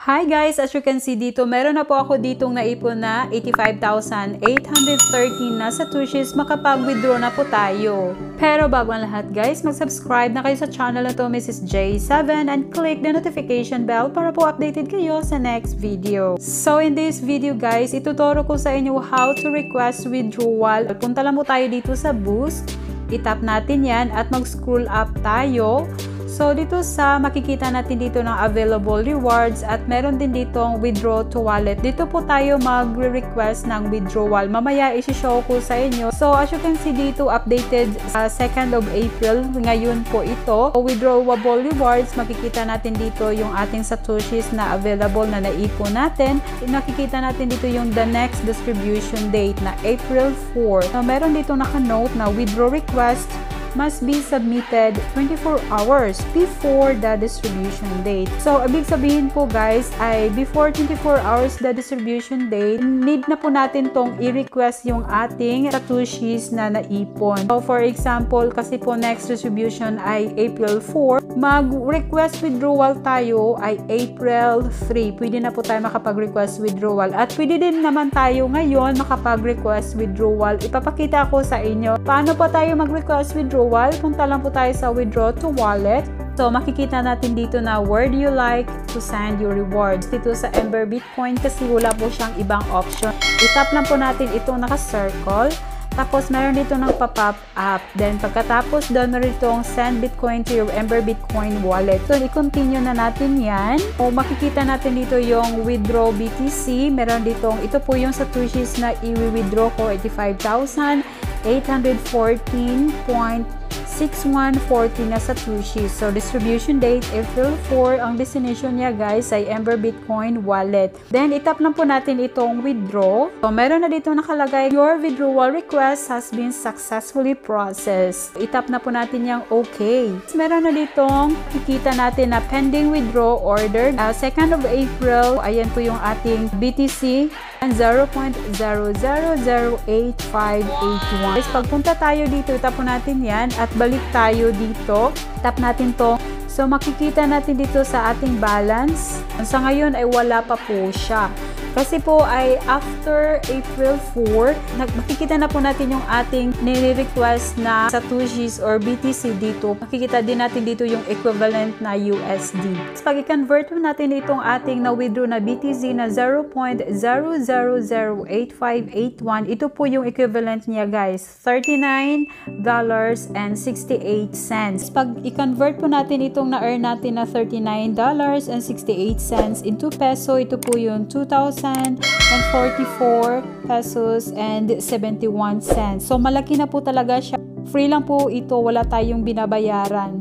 Hi guys! As you can see dito, meron na po ako ditong naipon na 85,813 na satoshis. Makapag-withdraw na po tayo. Pero bago ang lahat guys, mag-subscribe na kayo sa channel na to, Mrs. J7 and click the notification bell para po updated kayo sa next video. So in this video guys, ituturo ko sa inyo how to request withdrawal. Punta lang po tayo dito sa Boost. Itap natin yan at mag-scroll up tayo. So, dito sa makikita natin dito ng available rewards at meron din ditong withdraw to wallet. Dito po tayo mag-request ng withdrawal. Mamaya isi-show ko sa inyo. So, as you can see dito, updated sa uh, 2nd of April. Ngayon po ito. So, withdrawable rewards, makikita natin dito yung ating satoshis na available na naipon natin. Nakikita natin dito yung the next distribution date na April 4. So, meron dito naka-note na withdraw request must be submitted 24 hours before the distribution date. So, ibig sabihin po guys ay before 24 hours the distribution date, need na po natin tong i-request yung ating satoshis na naipon. So, for example, kasi po next distribution ay April 4, mag-request withdrawal tayo ay April 3. Pwede na po tayo makapag-request withdrawal. At pwede din naman tayo ngayon makapag-request withdrawal. Ipapakita ko sa inyo paano pa tayo mag-request withdrawal, punta lang po tayo sa withdraw to wallet. So, makikita natin dito na where do you like to send your rewards. Dito sa Ember Bitcoin kasi wala po siyang ibang option. Itap lang po natin itong naka-circle. Tapos, meron dito ng pop-up up. Then, pagkatapos doon na itong send Bitcoin to your Ember Bitcoin wallet. So, i-continue na natin yan. O, makikita natin dito yung withdraw BTC. Meron ditong, ito po yung satoshis na i-withdraw ko, 85,000. 814.6140 na Satoshi. So, distribution date, April 4. Ang destination niya, guys, ay Ember Bitcoin Wallet. Then, itap lang po natin itong withdraw. So, meron na dito nakalagay, your withdrawal request has been successfully processed. Itap na po natin yung okay. Meron na ditong kikita natin na pending withdraw ordered. Uh, 2nd of April, ayan po yung ating BTC and 0.00085881. Guys, pagpunta tayo dito, tap natin yan at balik tayo dito. Tap natin to. So, makikita natin dito sa ating balance. Sa ngayon ay wala pa po siya. Kasi po ay after April 4, makikita na po natin yung ating nire-request na Satoshis or BTC dito. Makikita din natin dito yung equivalent na USD. So, pag i-convert natin itong ating na-withdraw na BTC na 0.0008581, ito po yung equivalent niya guys, $39.68. Pag i-convert po natin itong na-earn natin na $39.68 into peso, ito po yung 2,000 and 44 pesos and 71 cents. So malaki na po talaga siya. Free lang po ito, wala tayong binabayaran.